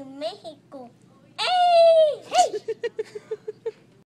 México.